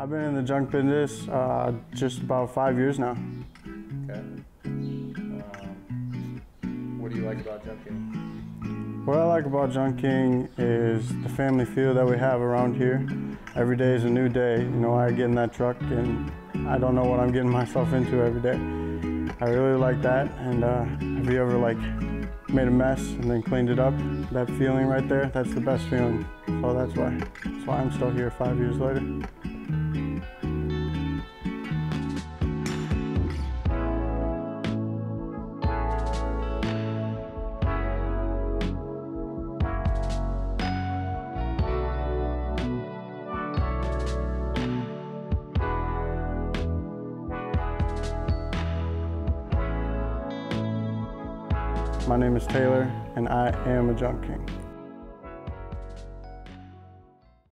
I've been in the junk business uh, just about five years now. Okay. Um, what do you like about junking? What I like about junking is the family feel that we have around here. Every day is a new day. You know, I get in that truck and I don't know what I'm getting myself into every day. I really like that. And uh, have you ever like made a mess and then cleaned it up? That feeling right there, that's the best feeling. So that's why, that's why I'm still here five years later. My name is Taylor, and I am a junk king.